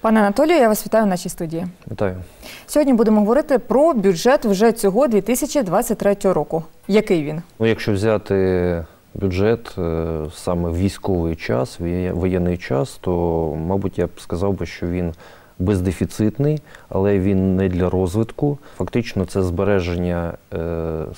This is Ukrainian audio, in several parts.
Пане Анатолію, я вас вітаю в нашій студії. Вітаю. Сьогодні будемо говорити про бюджет вже цього 2023 року. Який він? Ну, якщо взяти бюджет е, саме військовий час, воєнний час, то, мабуть, я б сказав би, що він бездефіцитний, але він не для розвитку. Фактично, це збереження е,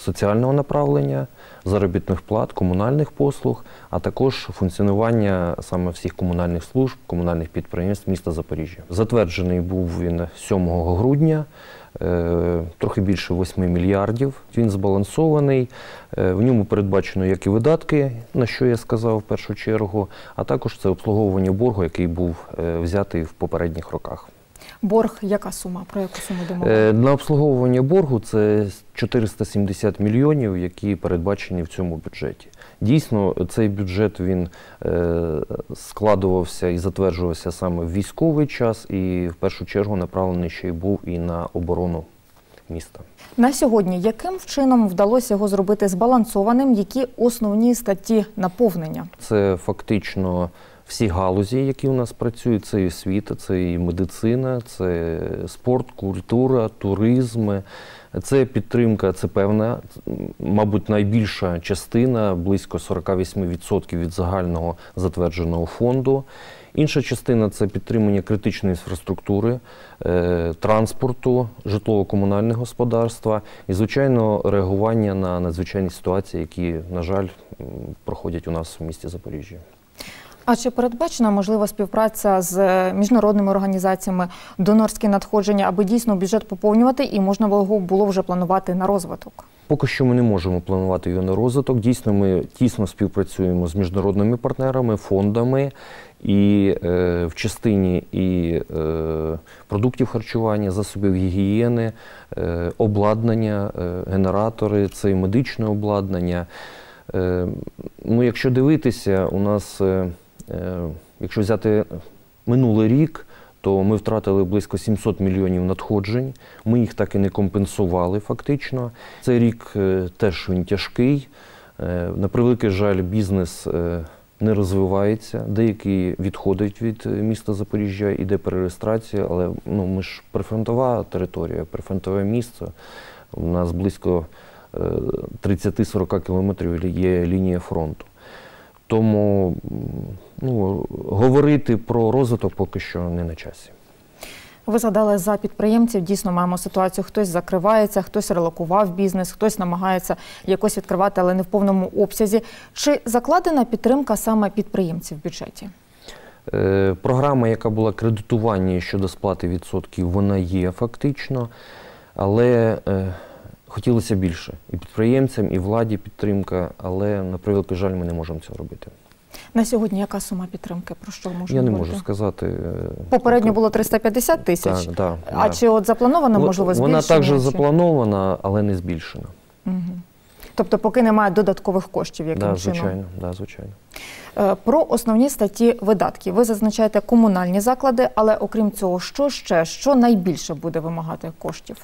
соціального направлення, заробітних плат, комунальних послуг, а також функціонування саме всіх комунальних служб, комунальних підприємств міста Запоріжжя. Затверджений був він 7 грудня. е, Трохи більше 8 мільярдів. Він збалансований. Е, В ньому передбачено як і видатки, на що я сказав в першу чергу, а також це обслуговування боргу, який був е, взятий в попередніх роках. Борг, яка сума? Про яку суму йдемо? Е, На обслуговування боргу це 470 мільйонів, які передбачені в цьому бюджеті. Дійсно, цей бюджет він е, складувався і затверджувався саме в військовий час, і в першу чергу направлений ще й був і на оборону міста. На сьогодні яким чином вдалося його зробити збалансованим? Які основні статті наповнення? Це фактично всі галузі, які у нас працюють. Це і освіта, це і медицина, це спорт, культура, туризм. Це підтримка, це певна, мабуть, найбільша частина, близько 48% від загального затвердженого фонду. Інша частина це підтримання критичної інфраструктури, е, транспорту, житлово-комунальне господарства і, звичайно, реагування на надзвичайні ситуації, які, на жаль, проходять у нас в місті Запоріжжя. А чи передбачена можлива співпраця з е, міжнародними організаціями, донорські надходження, аби дійсно бюджет поповнювати і можна було вже планувати на розвиток? Поки що ми не можемо планувати його на розвиток. Дійсно, ми тісно співпрацюємо з міжнародними партнерами, фондами і е, в частині і е, продуктів харчування, засобів гігієни, е, обладнання, е, генератори, це і медичне обладнання. Е, ну, якщо дивитися, у нас, е, якщо взяти минулий рік, то ми втратили близько 700 мільйонів надходжень. Ми їх так і не компенсували фактично. Цей рік е, теж він тяжкий. Е, На превеликий жаль, бізнес е, не розвивається. Деякий відходить від е, міста Запоріжжя, іде перереєстрація, але ну, ми ж прифронтова територія, прифронтове місце. У нас близько е, 30-40 кілометрів є лінія фронту. Тому ну, говорити про розвиток поки що не на часі. Ви згадали за підприємців. Дійсно маємо ситуацію. Хтось закривається, хтось релокував бізнес, хтось намагається якось відкривати, але не в повному обсязі. Чи закладена підтримка саме підприємців в бюджеті? Е, Програма, яка була кредитування щодо сплати відсотків, вона є фактично, але е, хотілося більше. І підприємцям, і владі підтримка, але на превеликий жаль, ми не можемо цього робити. На сьогодні яка сума підтримки? Про що можна Я не говорити? можу сказати. е, Попередньо було 350 тисяч. Так, да, А да. чи от заплановано Во- можливо збільшення? Вона також чи- запланована, але не збільшена. Мгм. Тобто, поки немає додаткових коштів, яким Да, чином? звичайно, да, звичайно. Е, Про основні статті видатків. Ви зазначаєте комунальні заклади, але окрім цього, що ще, що найбільше буде вимагати коштів?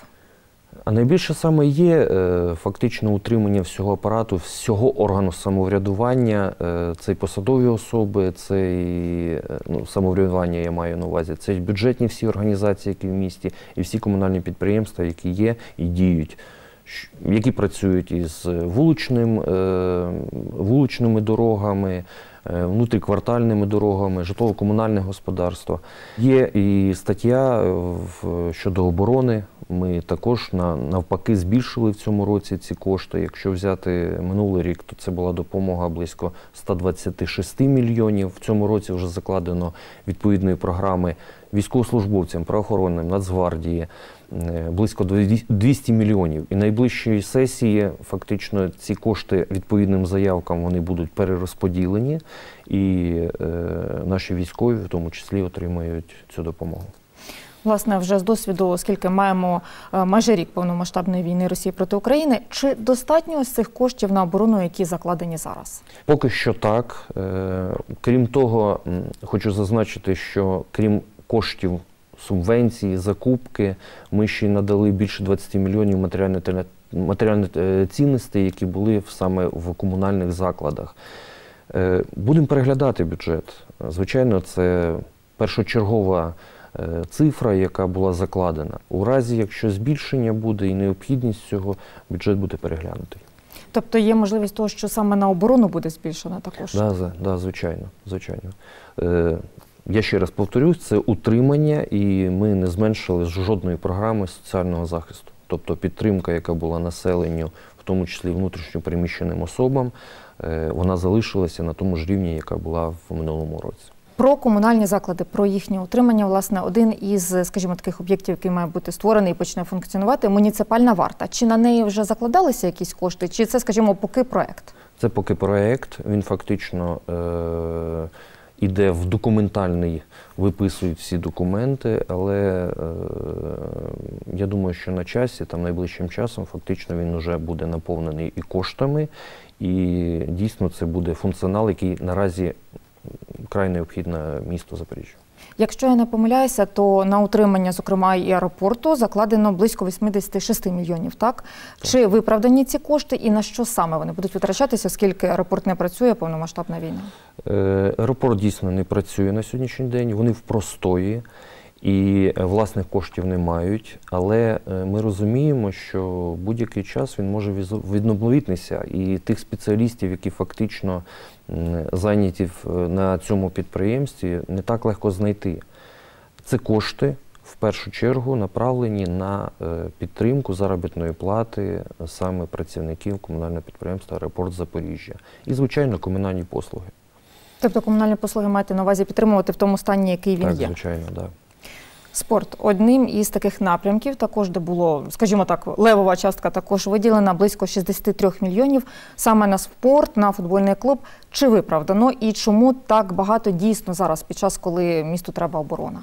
А найбільше саме є е, фактично утримання всього апарату, всього органу самоврядування. Е, це і посадові особи, це і е, ну, самоврядування я маю на увазі. Це і бюджетні всі організації, які в місті, і всі комунальні підприємства, які є і діють, які працюють із вуличним, вуличними дорогами. Внутріквартальними дорогами, житлово-комунальне господарство. Є і стаття щодо оборони. Ми також на, навпаки збільшили в цьому році ці кошти. Якщо взяти минулий рік, то це була допомога близько 126 мільйонів. В цьому році вже закладено відповідної програми військовослужбовцям, правоохоронним, Нацгвардії е, близько 200 мільйонів. І найближчої сесії фактично ці кошти відповідним заявкам вони будуть перерозподілені, і е, наші військові в тому числі отримають цю допомогу. Власне, вже з досвіду, оскільки маємо е, майже рік повномасштабної війни Росії проти України, чи достатньо ось цих коштів на оборону, які закладені зараз? Поки що так. Е, Крім того, хочу зазначити, що крім коштів субвенції, закупки, ми ще й надали більше 20 мільйонів матеріальних те- матеріальних е, цінностей, які були саме в комунальних закладах. Будемо переглядати бюджет. Звичайно, це першочергова цифра, яка була закладена. У разі, якщо збільшення буде і необхідність цього, бюджет буде переглянутий. Тобто є можливість того, що саме на оборону буде збільшено також. Да, да, звичайно, звичайно. Е, я ще раз повторюсь, це утримання, і ми не зменшили жодної програми соціального захисту. Тобто підтримка, яка була населенню, в тому числі внутрішньо переміщеним особам, е, вона залишилася на тому ж рівні, яка була в минулому році. Про комунальні заклади, про їхнє утримання, власне, один із, скажімо, таких об'єктів, який має бути створений і почне функціонувати, муніципальна варта. Чи на неї вже закладалися якісь кошти, чи це, скажімо, поки проект? Це поки проєкт, він фактично е, іде в документальний, виписують всі документи, але е, я думаю, що на часі, там найближчим часом, фактично він вже буде наповнений і коштами, і дійсно це буде функціонал, який наразі край необхідно місту Запоріжжя. Якщо я не помиляюся, то на утримання, зокрема, і аеропорту закладено близько 86 мільйонів. Так чи виправдані ці кошти, і на що саме вони будуть витрачатися, оскільки аеропорт не працює повномасштабна війна? Е, Аеропорт дійсно не працює на сьогоднішній день, вони в простої і е, власних коштів не мають. Але е, ми розуміємо, що будь-який час він може відновитися, і тих спеціалістів, які фактично м, зайняті на цьому підприємстві, не так легко знайти. Це кошти. В першу чергу направлені на е, підтримку заробітної плати саме працівників комунального підприємства Аеропорт Запоріжжя і, звичайно, комунальні послуги. Тобто комунальні послуги маєте на увазі підтримувати в тому стані, який він так, є. звичайно, так. Да. Спорт одним із таких напрямків, також де було, скажімо так, левова частка також виділена близько 63 мільйонів саме на спорт, на футбольний клуб. Чи виправдано і чому так багато дійсно зараз, під час, коли місту треба оборона?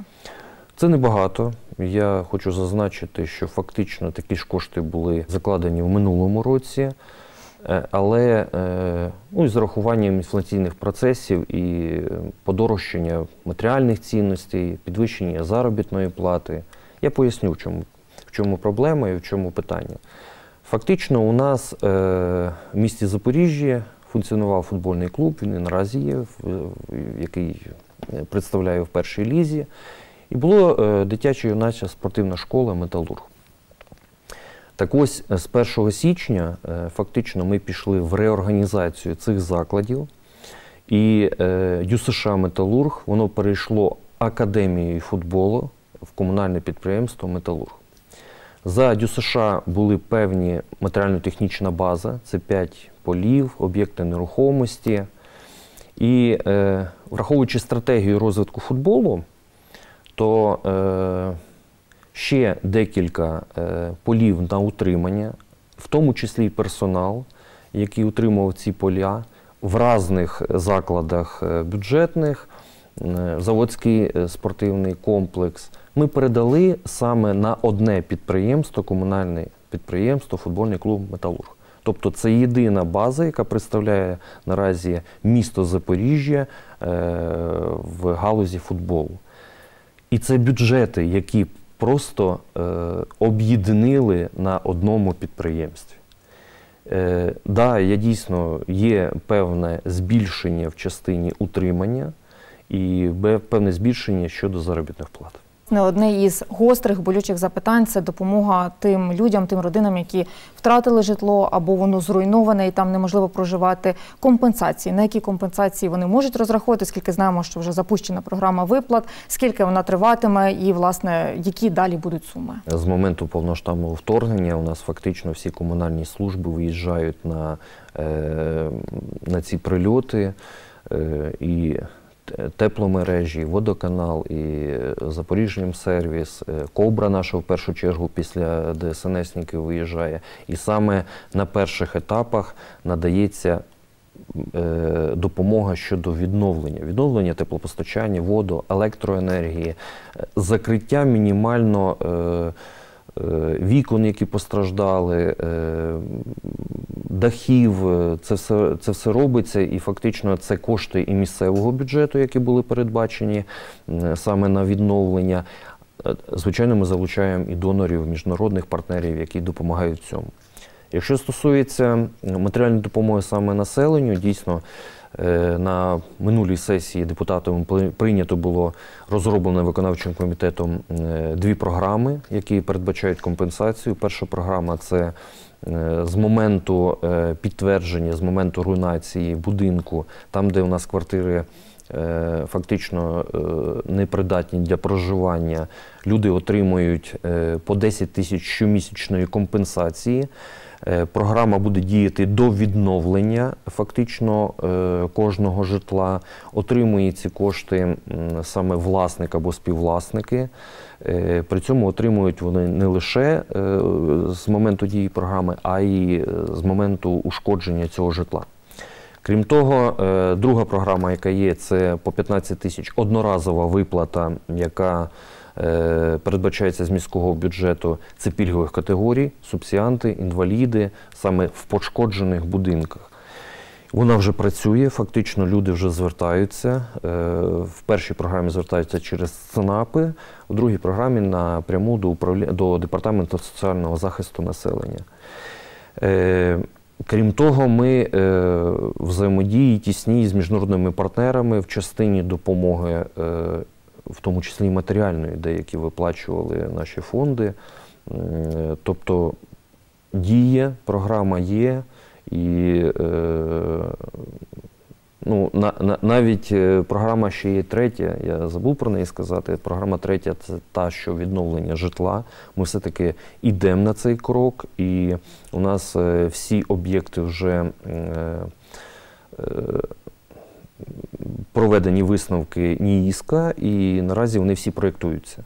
Це небагато. Я хочу зазначити, що фактично такі ж кошти були закладені в минулому році, але е, ну, з урахуванням інфляційних процесів і е, подорожчання матеріальних цінностей, підвищення заробітної плати. Я поясню, в чому, в чому проблема і в чому питання. Фактично, у нас е, в місті Запоріжжя функціонував футбольний клуб, він і наразі є, який е, представляє в першій лізі. І було е, дитяча юнача спортивна школа Металург. Так ось е, з 1 січня е, фактично ми пішли в реорганізацію цих закладів. І е, ЮСШ Металург воно перейшло академією футболу в комунальне підприємство Металург. За ДЮСШ були певні матеріально-технічна база, це 5 полів, об'єкти нерухомості. І е, враховуючи стратегію розвитку футболу, то е, ще декілька е, полів на утримання, в тому числі й персонал, який утримував ці поля в різних закладах е, бюджетних, е, заводський спортивний комплекс. Ми передали саме на одне підприємство, комунальне підприємство, футбольний клуб Металург. Тобто це єдина база, яка представляє наразі місто Запоріжжя в галузі футболу. І це бюджети, які просто е, об'єднили на одному підприємстві. Е, да, я дійсно є певне збільшення в частині утримання і певне збільшення щодо заробітних плат. Не одне із гострих болючих запитань це допомога тим людям, тим родинам, які втратили житло або воно зруйноване і там неможливо проживати. Компенсації. На які компенсації вони можуть розраховувати? Скільки знаємо, що вже запущена програма виплат, скільки вона триватиме, і власне які далі будуть суми? З моменту повноштабного вторгнення у нас фактично всі комунальні служби виїжджають на, е, на ці прильоти. Е, і тепломережі, водоканал, і е, Запоріжнім-сервіс, е, Кобра наша в першу чергу після ДСНСників виїжджає. І саме на перших етапах надається е, допомога щодо відновлення, відновлення теплопостачання, воду, електроенергії, закриття мінімально. е, Вікон, які постраждали, е, дахів, е, це все, це все робиться, і фактично це кошти і місцевого бюджету, які були передбачені саме на відновлення. Е, Звичайно, ми залучаємо і донорів, міжнародних партнерів, які допомагають цьому. Якщо стосується матеріальної допомоги саме населенню, дійсно е, на минулій сесії депутатами прийнято було розроблено виконавчим комітетом е, дві програми, які передбачають компенсацію. Перша програма це е, з моменту е, підтвердження, з моменту руйнації будинку, там, де у нас квартири е, фактично е, непридатні для проживання, люди отримують е, по 10 тисяч щомісячної компенсації. Е, Програма буде діяти до відновлення фактично е, кожного житла. Отримує ці кошти саме власник або співвласники. Е, При цьому отримують вони не лише е, з моменту дії програми, а й е, з моменту ушкодження цього житла. Крім того, е, друга програма, яка є, це по 15 тисяч одноразова виплата, яка е, передбачається з міського бюджету. Це пільгових категорій, субсіанти, інваліди, саме в пошкоджених будинках. Вона вже працює, фактично люди вже звертаються. Е, В першій програмі звертаються через ЦНАПи, у другій програмі напряму до, управління, до Департаменту соціального захисту населення. Крім того, ми е, взаємодії тісні з міжнародними партнерами в частині допомоги, е, в тому числі і матеріальної, деякі виплачували наші фонди. Е, Тобто діє, програма є, і е, ну, на, на, навіть е, програма ще є третя, я забув про неї сказати. Програма третя це та, що відновлення житла. Ми все-таки йдемо на цей крок, і у нас е, всі об'єкти вже. е, е, Проведені висновки НІІСКа, і наразі вони всі проєктуються.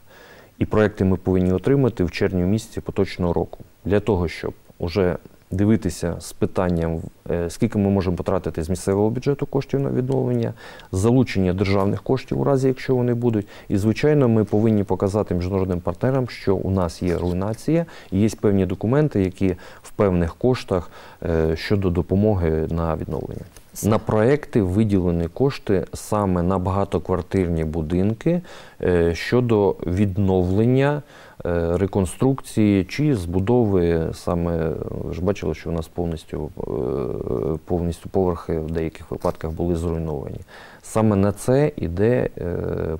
І проекти ми повинні отримати в червні місяці поточного року для того, щоб уже дивитися з питанням, е, скільки ми можемо потратити з місцевого бюджету коштів на відновлення, залучення державних коштів у разі, якщо вони будуть. І, звичайно, ми повинні показати міжнародним партнерам, що у нас є руйнація і є певні документи, які в певних коштах е, щодо допомоги на відновлення. На проекти виділені кошти саме на багатоквартирні будинки е, щодо відновлення, реконструкції чи збудови саме ви ж бачили, що у нас повністю е, повністю поверхи в деяких випадках були зруйновані. Саме на це йде е,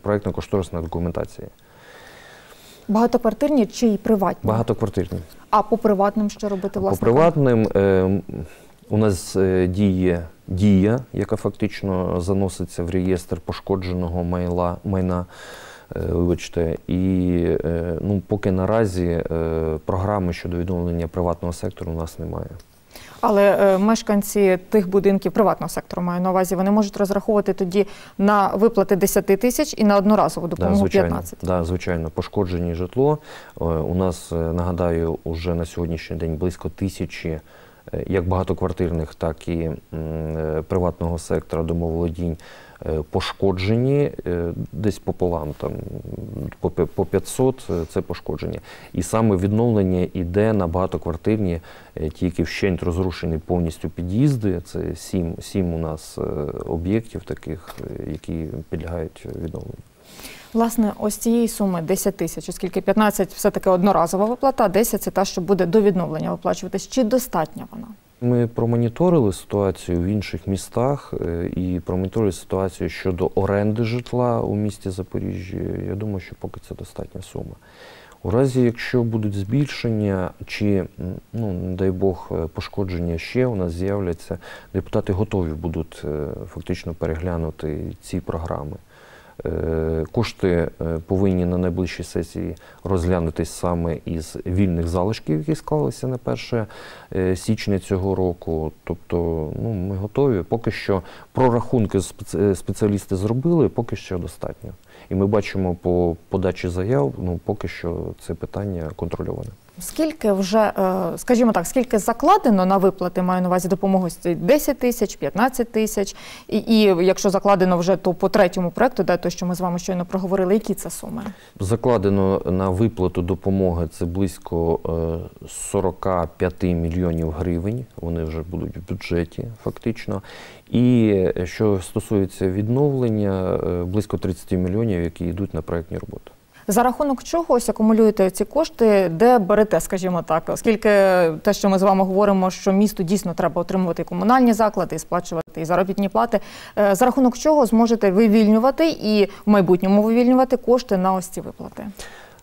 проєктно-кошторисна документація. Багатоквартирні чи й приватні? Багатоквартирні. А по приватним що робити По приватним е, у нас е, діє дія, яка фактично заноситься в реєстр пошкодженого майла, майна. Е, Вибачте, і е, ну, поки наразі е, програми щодо відновлення приватного сектору у нас немає. Але мешканці тих будинків приватного сектору маю на увазі, вони можуть розраховувати тоді на виплати 10 тисяч і на одноразову допомогу звичайно, 15. Да, звичайно, пошкоджені житло. У нас, нагадаю, уже на сьогоднішній день близько тисячі як багатоквартирних, так і е, приватного сектора домоволодінь е, пошкоджені е, десь пополам, там по пе- 500 е, це пошкодження. І саме відновлення йде на багатоквартирні, е, ті, які вщент розрушені повністю під'їзди. Це сім, сім у нас е, об'єктів таких, е, які підлягають відновленню. Власне, ось цієї суми 10 тисяч, оскільки 15 все-таки одноразова виплата, а 10 це та, що буде до відновлення виплачуватись. Чи достатня вона? Ми промоніторили ситуацію в інших містах е, і промоніторили ситуацію щодо оренди житла у місті Запоріжжя. Я думаю, що поки це достатня сума. У разі, якщо будуть збільшення чи, ну, не дай Бог, е, пошкодження ще, у нас з'являться, депутати готові будуть е, фактично переглянути ці програми. Е, Кошти е, повинні на найближчій сесії розглянутись саме із вільних залишків, які склалися на 1 е, січня цього року. Тобто, ну, ми готові. Поки що прорахунки спеці- спеціалісти зробили, поки що достатньо. І ми бачимо по подачі заяв, ну поки що це питання контрольоване. Скільки вже, е, скажімо так, скільки закладено на виплати, маю на увазі допомогу це 10 тисяч, 15 тисяч, і, і якщо закладено вже то по третьому проекту, де то, що ми з вами щойно проговорили, які це суми? Закладено на виплату допомоги це близько е, 45 мільйонів гривень. Вони вже будуть в бюджеті, фактично. І е, що стосується відновлення, е, близько 30 мільйонів, які йдуть на проектні роботи. За рахунок чого ось акумулюєте ці кошти, де берете, скажімо так, оскільки те, що ми з вами говоримо, що місту дійсно треба отримувати комунальні заклади, і сплачувати і заробітні плати. е, За рахунок чого зможете вивільнювати і в майбутньому вивільнювати кошти на ось ці виплати?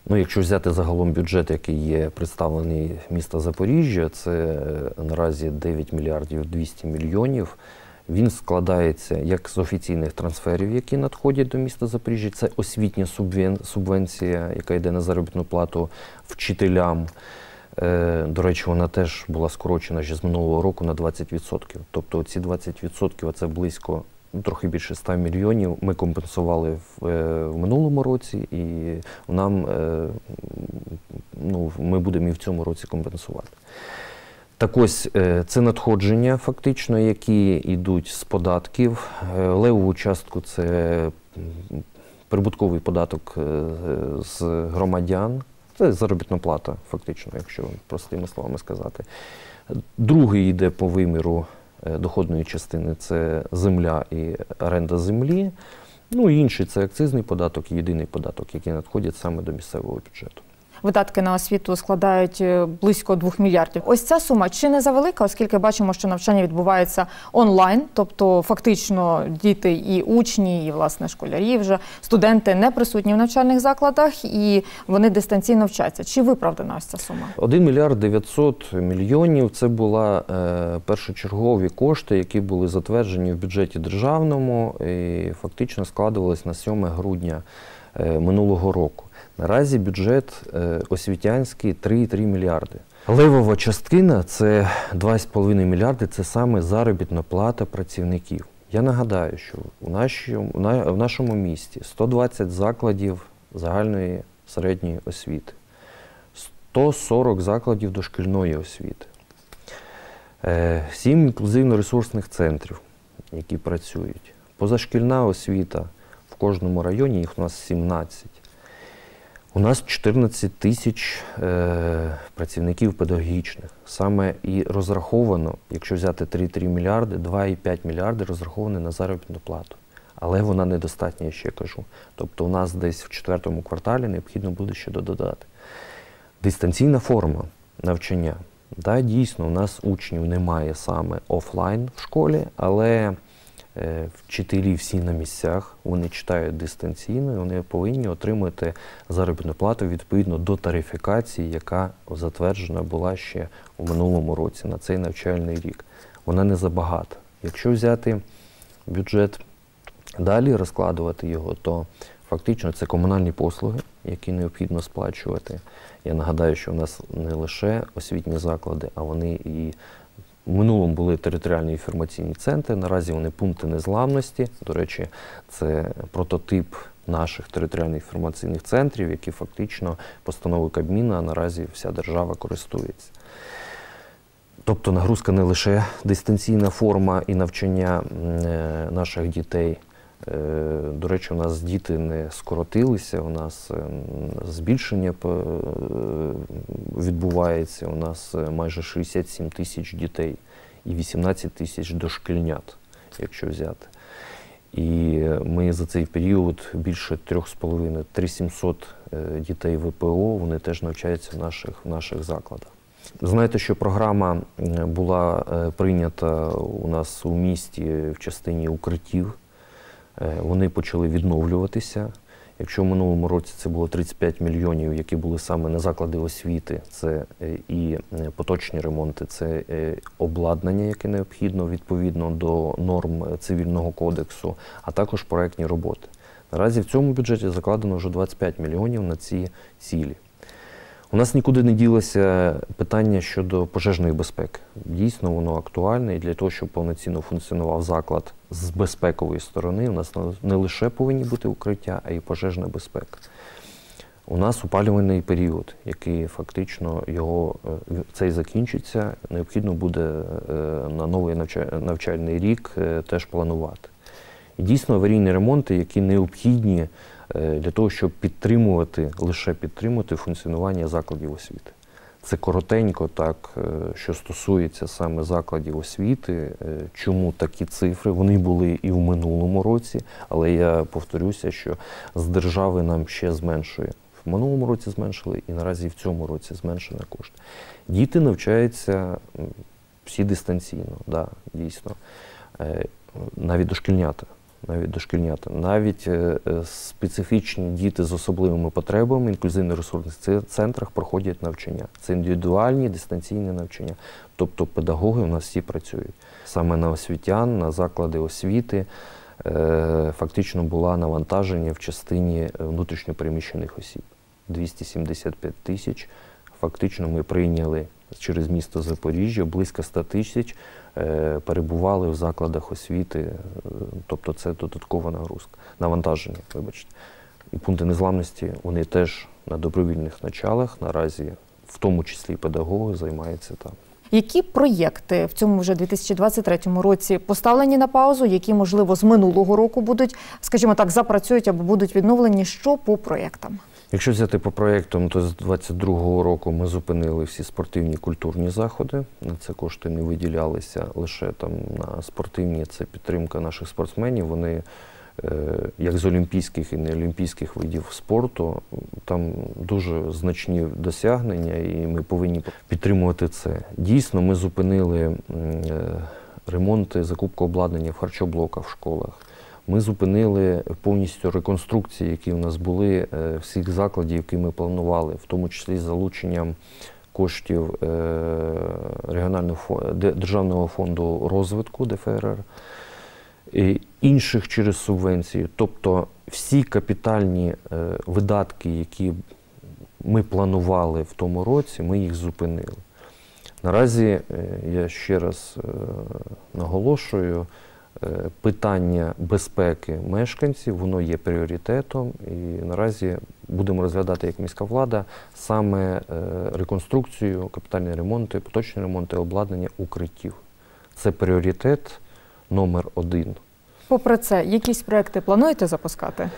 Ну, якщо взяти загалом бюджет, який є представлений міста Запоріжжя, це е, наразі 9 мільярдів 200 мільйонів. Він складається як з офіційних трансферів, які надходять до міста Запоріжжя. Це освітня субвенція, яка йде на заробітну плату вчителям. Е, До речі, вона теж була скорочена ще з минулого року на 20%. Тобто ці 20% це близько ну, трохи більше 100 мільйонів. Ми компенсували в, е, в минулому році, і нам е, ну, ми будемо і в цьому році компенсувати. Так ось е, це надходження, фактично, які йдуть з податків. Е, Левову частку це прибутковий податок е, з громадян. Це заробітна плата, фактично, якщо простими словами сказати. Другий йде по виміру доходної частини це земля і оренда землі. Ну і інший це акцизний податок єдиний податок, які надходять саме до місцевого бюджету. Видатки на освіту складають е, близько 2 мільярдів. Ось ця сума чи не завелика, оскільки бачимо, що навчання відбувається онлайн, тобто фактично діти і учні, і власне школярі, вже студенти не присутні в навчальних закладах і вони дистанційно вчаться. Чи виправдана ось ця сума? 1 мільярд 900 мільйонів це були е, першочергові кошти, які були затверджені в бюджеті державному і фактично складувались на 7 грудня е, минулого року. Наразі бюджет е, освітянський 3,3 мільярди. Левова частина це 2,5 мільярди, це саме заробітна плата працівників. Я нагадаю, що в нашому місті 120 закладів загальної середньої освіти. 140 закладів дошкільної освіти, Е, 7 інклюзивно-ресурсних центрів, які працюють. Позашкільна освіта в кожному районі, їх у нас 17. У нас 14 тисяч е, працівників педагогічних. Саме і розраховано, якщо взяти 3,3 мільярди, 2,5 мільярди розраховані на заробітну плату. Але вона недостатня, я ще кажу. Тобто у нас десь в четвертому кварталі необхідно буде ще додати. Дистанційна форма навчання. Да, дійсно, у нас учнів немає саме офлайн в школі, але вчителі всі на місцях, вони читають дистанційно, і вони повинні отримати заробітну плату відповідно до тарифікації, яка затверджена була ще у минулому році на цей навчальний рік. Вона не забагата. Якщо взяти бюджет далі, розкладувати його, то фактично це комунальні послуги, які необхідно сплачувати. Я нагадаю, що у нас не лише освітні заклади, а вони і в минулому були територіальні інформаційні центри. Наразі вони пункти незламності. До речі, це прототип наших територіальних інформаційних центрів, які фактично постанови Кабміна наразі вся держава користується. Тобто нагрузка не лише дистанційна форма і навчання е, наших дітей. Е, До речі, у нас діти не скоротилися, у нас е, збільшення е, відбувається. У нас майже 67 тисяч дітей і 18 тисяч дошкільнят, якщо взяти. І ми за цей період більше 3,5 3700 е, дітей ВПО, вони теж навчаються в наших, в наших закладах. Знаєте, що програма була прийнята у нас у місті в частині укриттів. Е, Вони почали відновлюватися. Якщо в минулому році це було 35 мільйонів, які були саме на заклади освіти, це е, і е, поточні ремонти, це обладнання, яке необхідно відповідно до норм цивільного кодексу, а також проектні роботи. Наразі в цьому бюджеті закладено вже 25 мільйонів на ці цілі. У нас нікуди не ділося питання щодо пожежної безпеки. Дійсно, воно актуальне і для того, щоб повноцінно функціонував заклад з безпекової сторони, у нас не лише повинні бути укриття, а й пожежна безпека. У нас опалювальний період, який фактично його е, цей закінчиться, необхідно буде е, на новий навчальний рік е, теж планувати. І дійсно аварійні ремонти, які необхідні для того, щоб підтримувати, лише підтримувати функціонування закладів освіти. Це коротенько, так, е, що стосується саме закладів освіти. Е, Чому такі цифри? Вони були і в минулому році, але я повторюся, що з держави нам ще зменшує в минулому році зменшили, і наразі в цьому році зменшені кошти. Діти навчаються всі дистанційно, да, дійсно. Е, Навіть дошкільнята. Навіть дошкільнята, навіть е, е, специфічні діти з особливими потребами інклюзивно-ресурсних центрах проходять навчання. Це індивідуальні дистанційні навчання. Тобто педагоги у нас всі працюють. Саме на освітян, на заклади освіти е, фактично була навантаження в частині внутрішньопереміщених осіб. 275 тисяч. Фактично ми прийняли через місто Запоріжжя, близько 100 тисяч е, перебували в закладах освіти, е, тобто це додаткова нагрузка, навантаження, вибачте. І пункти незламності вони теж на добровільних началах наразі, в тому числі педагоги, займаються там. Які проєкти в цьому вже 2023 році поставлені на паузу, які, можливо, з минулого року будуть, скажімо так, запрацюють або будуть відновлені? Що по проєктам? Якщо взяти по проєктам, то з 22-го року ми зупинили всі спортивні культурні заходи. На це кошти не виділялися лише там на спортивні, це підтримка наших спортсменів. Вони е, як з олімпійських і неолімпійських видів спорту, там дуже значні досягнення, і ми повинні підтримувати це. Дійсно, ми зупинили е, ремонти, закупку обладнання в харчоблоках в школах. Ми зупинили повністю реконструкції, які у нас були е, всіх закладів, які ми планували, в тому числі з залученням коштів е, регіонального державного фонду розвитку ДФРР, інших через субвенції. Тобто всі капітальні е, видатки, які ми планували в тому році, ми їх зупинили. Наразі я ще раз е, наголошую, питання безпеки мешканців, воно є пріоритетом, і наразі будемо розглядати як міська влада саме е, реконструкцію, капітальні ремонти, поточні ремонти обладнання укриттів. Це пріоритет номер один. Попри це, якісь проекти плануєте запускати?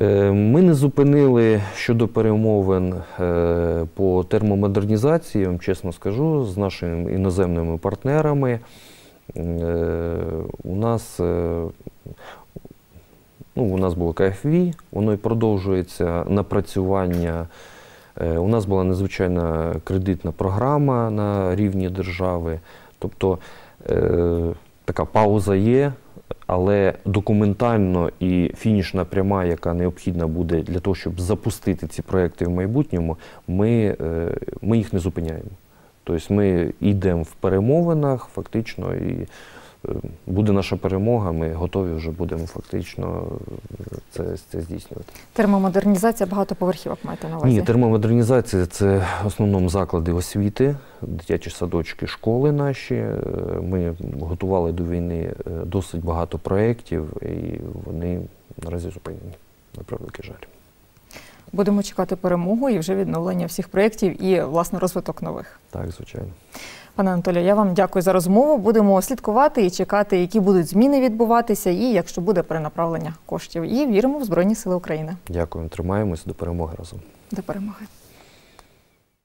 Е, Ми не зупинили щодо перемовин е, по термомодернізації, чесно скажу, з нашими іноземними партнерами. Е, У нас, е, ну, у нас було КФВ, воно і продовжується напрацювання. Е, У нас була надзвичайна кредитна програма на рівні держави. Тобто така пауза є, але документально і фінішна пряма, яка необхідна буде для того, щоб запустити ці проекти в майбутньому, ми, ми їх не зупиняємо. Тобто ми йдемо в перемовинах, фактично, і е, буде наша перемога, ми готові вже будемо фактично е, це, це здійснювати. Термомодернізація багатоповерхівок маєте на увазі? Ні, термомодернізація це в основному заклади освіти, дитячі садочки, школи наші. Е, Ми готували до війни досить багато проєктів, і вони наразі зупинені. На превеликий жаль. Будемо чекати перемогу і вже відновлення всіх проєктів і, власне, розвиток нових. Так, звичайно. Пане Анатолію, я вам дякую за розмову. Будемо слідкувати і чекати, які будуть зміни відбуватися, і якщо буде перенаправлення коштів. І віримо в Збройні Сили України. Дякую, тримаємось до перемоги разом. До перемоги.